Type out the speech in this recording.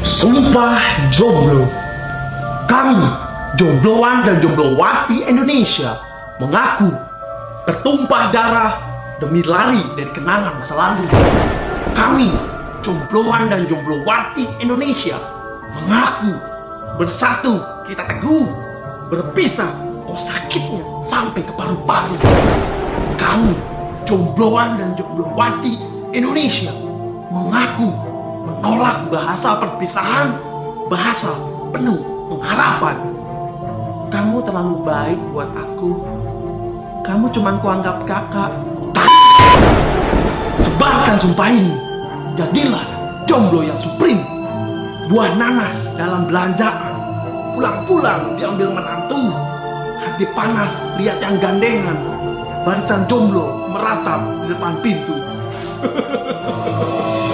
Sumpah jomblo. Kami, jombloan dan jomblowati Indonesia, mengaku bertumpah darah demi lari dari kenangan masa lalu. Kami, jombloan dan jomblowati Indonesia, mengaku bersatu kita teguh, berpisah oh sakitnya sampai ke paru-paru. Kami, jombloan dan jomblowati Indonesia, mengaku menolak bahasa perpisahan, bahasa penuh pengharapan. Kamu terlalu baik buat aku. Kamu cuman kuanggap kakak. Sebarkan sumpah ini. Jadilah jomblo yang supreme. Buah nanas dalam belanjaan. Pulang-pulang diambil menantu. Hati panas lihat yang gandengan. Barisan jomblo meratap di depan pintu.